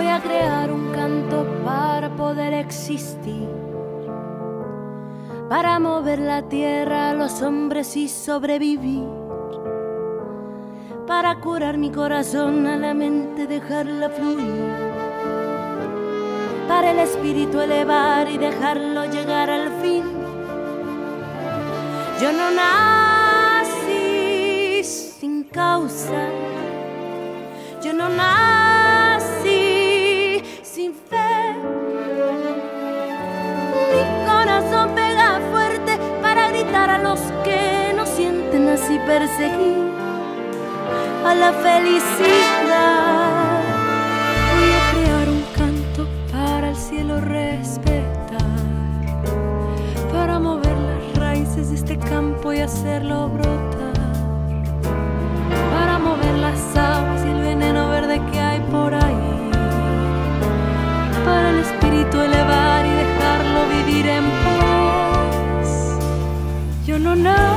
Voy a crear un canto para poder existir, para mover la tierra los hombres y sobrevivir, para curar mi corazón a la mente, dejarla fluir, para el espíritu elevar y dejarlo llegar al fin. Yo no nací sin causa gritar a los que no sienten así perseguir a la felicidad. Yo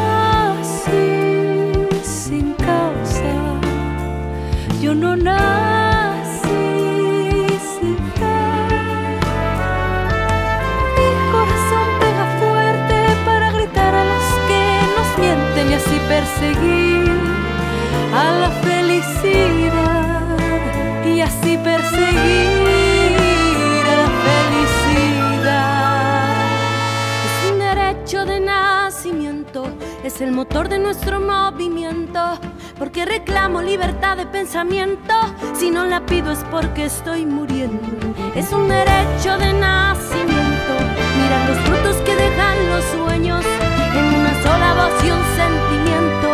es el motor de nuestro movimiento. Porque reclamo libertad de pensamiento, si no la pido es porque estoy muriendo. Es un derecho de nacimiento, mira los frutos que dejan los sueños en una sola voz y un sentimiento,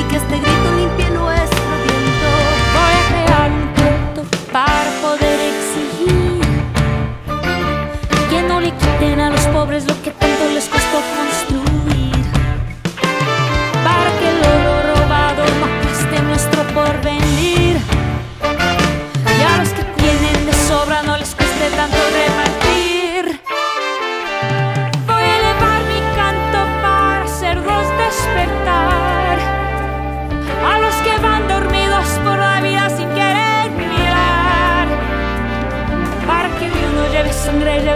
y que este grito limpie nuestro viento. Voy a crear un canto para poder exigir que no le quiten a los pobres lo que tanto les costó construir.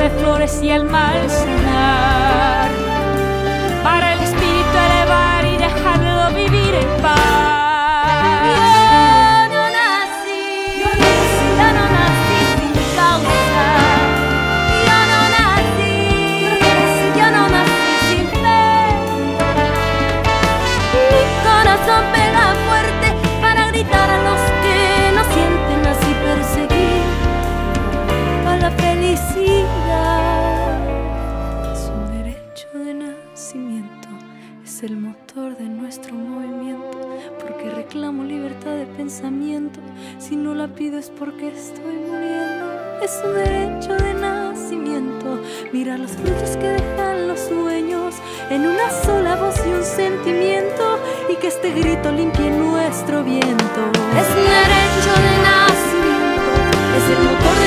Lleve flores y el mal sanar, para el espíritu elevar y dejarlo vivir en paz. Si no la pido es porque estoy muriendo. Es un derecho de nacimiento, mira los frutos que dejan los sueños. En una sola voz y un sentimiento, y que este grito limpie nuestro viento. Es un derecho de nacimiento, es el motor